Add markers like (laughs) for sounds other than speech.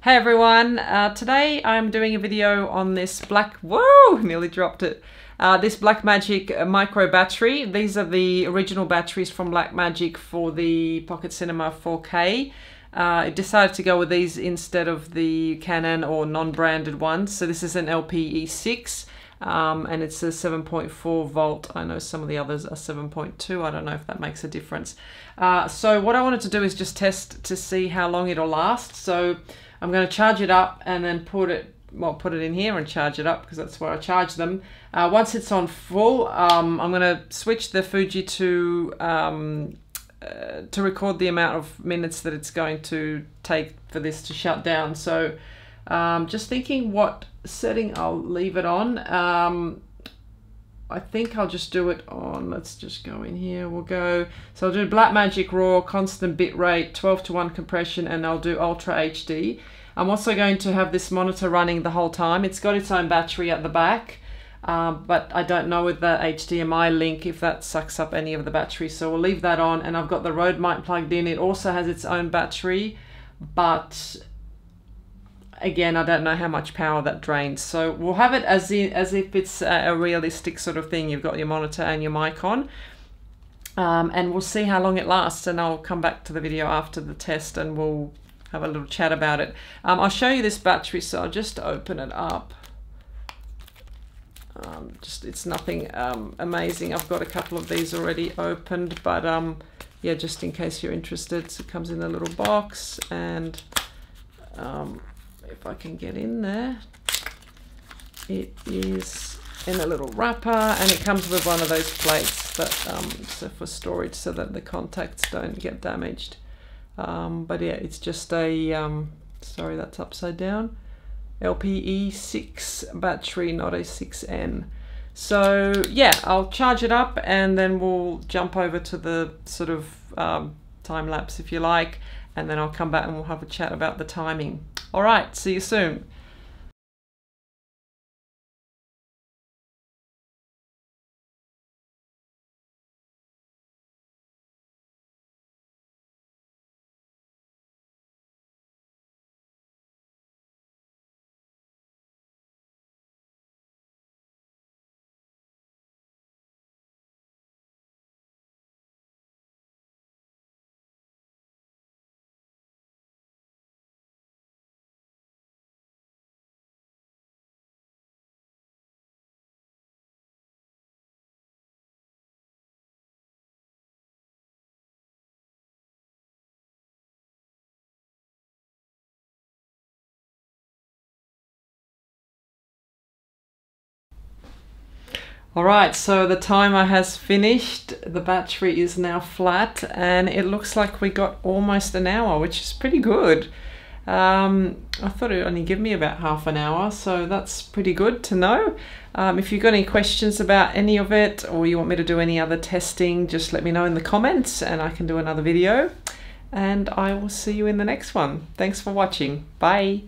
Hey everyone, uh, today I'm doing a video on this black, whoa, (laughs) nearly dropped it. Uh, this Blackmagic micro battery. These are the original batteries from Blackmagic for the Pocket Cinema 4K. Uh, I decided to go with these instead of the Canon or non-branded ones. So this is an LPE6 um, and it's a 7.4 volt. I know some of the others are 7.2. I don't know if that makes a difference. Uh, so what I wanted to do is just test to see how long it'll last. So I'm going to charge it up and then put it well, put it in here and charge it up because that's where I charge them. Uh, once it's on full, um, I'm going to switch the Fuji to um, uh, to record the amount of minutes that it's going to take for this to shut down. So um, just thinking what setting I'll leave it on. I think I'll just do it on, let's just go in here, we'll go, so I'll do Blackmagic RAW, constant bitrate, 12 to 1 compression, and I'll do Ultra HD. I'm also going to have this monitor running the whole time. It's got its own battery at the back, um, but I don't know with the HDMI link if that sucks up any of the battery, so we'll leave that on, and I've got the Rode mic plugged in. It also has its own battery, but again, I don't know how much power that drains. So we'll have it as, in, as if it's a, realistic sort of thing. You've got your monitor and your mic on. Um, and we'll see how long it lasts and I'll come back to the video after the test and we'll have a little chat about it. Um, I'll show you this battery, so I'll just open it up. Um, just It's nothing um, amazing. I've got a couple of these already opened, but um, yeah, just in case you're interested, so it comes in a little box and um, if I can get in there. It is in a little wrapper and it comes with one of those plates that um, so for storage so that the contacts don't get damaged. Um, but yeah, it's just a, um, sorry that's upside down, LPE6 battery, not a 6N. So yeah, I'll charge it up and then we'll jump over to the sort of um, time lapse if you like, and then I'll come back and we'll have a chat about the timing. All right, see you soon. Alright, so the timer has finished, the battery is now flat and it looks like we got almost an hour, which is pretty good. Um, I thought it only give me about half an hour, so that's pretty good to know. Um, if you've got any questions about any of it or you want me to do any other testing, just let me know in the comments and I can do another video. And I will see you in the next one. Thanks for watching. Bye.